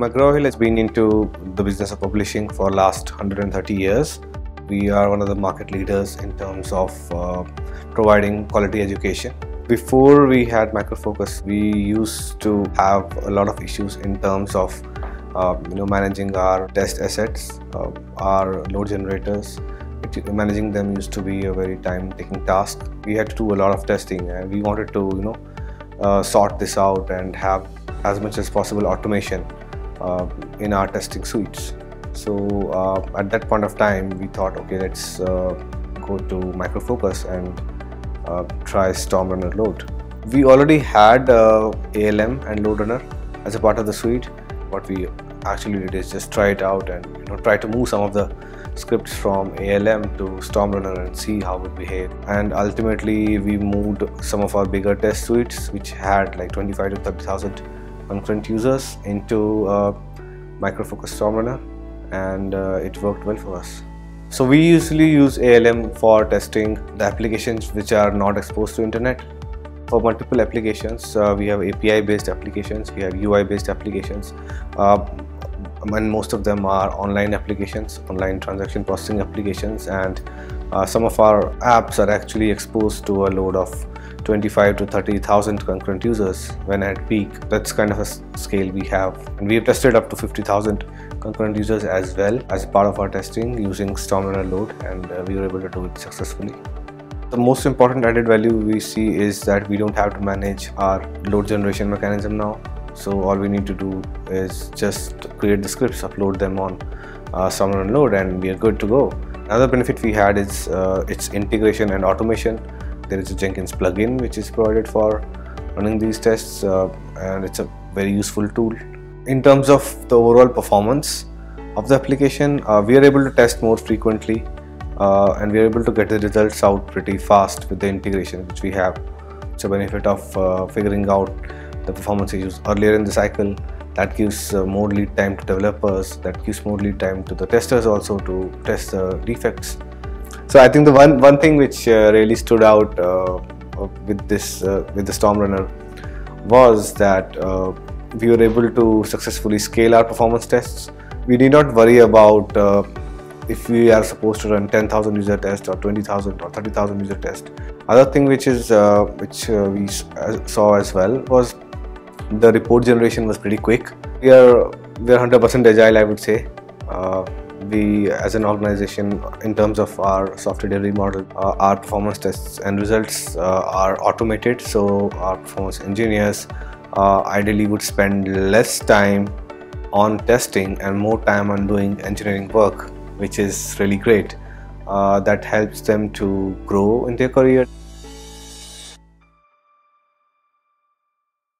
McGraw Hill has been into the business of publishing for last 130 years. We are one of the market leaders in terms of uh, providing quality education. Before we had Micro Focus, we used to have a lot of issues in terms of uh, you know managing our test assets, uh, our load generators. Managing them used to be a very time-taking task. We had to do a lot of testing, and we wanted to you know uh, sort this out and have as much as possible automation in our testing suites. So uh, at that point of time, we thought, okay, let's uh, go to Micro Focus and uh, try StormRunner Load. We already had uh, ALM and LoadRunner as a part of the suite. What we actually did is just try it out and you know try to move some of the scripts from ALM to StormRunner and see how it behaved. And ultimately, we moved some of our bigger test suites, which had like 25 to 30,000 concurrent users into uh, Micro Focus StormRunner and uh, it worked well for us. So we usually use ALM for testing the applications which are not exposed to internet. For multiple applications, uh, we have API based applications, we have UI based applications, uh, and most of them are online applications, online transaction processing applications, and uh, some of our apps are actually exposed to a load of 25 to 30,000 concurrent users when at peak. That's kind of a scale we have. And we have tested up to 50,000 concurrent users as well as part of our testing using Storm Stormrunner load and uh, we were able to do it successfully. The most important added value we see is that we don't have to manage our load generation mechanism now. So all we need to do is just create the scripts, upload them on uh, Stormrunner load and we are good to go. Another benefit we had is uh, its integration and automation there is a Jenkins plugin which is provided for running these tests uh, and it's a very useful tool. In terms of the overall performance of the application, uh, we are able to test more frequently uh, and we are able to get the results out pretty fast with the integration which we have. It's a benefit of uh, figuring out the performance issues earlier in the cycle that gives uh, more lead time to developers that gives more lead time to the testers also to test the defects so I think the one one thing which uh, really stood out uh, with this uh, with the StormRunner was that uh, we were able to successfully scale our performance tests. We did not worry about uh, if we are supposed to run 10,000 user test or 20,000 or 30,000 user test. Other thing which is uh, which we saw as well was the report generation was pretty quick. We are we are 100% agile, I would say. We as an organization in terms of our software delivery model uh, our performance tests and results uh, are automated. So our performance engineers uh, ideally would spend less time on testing and more time on doing engineering work which is really great. Uh, that helps them to grow in their career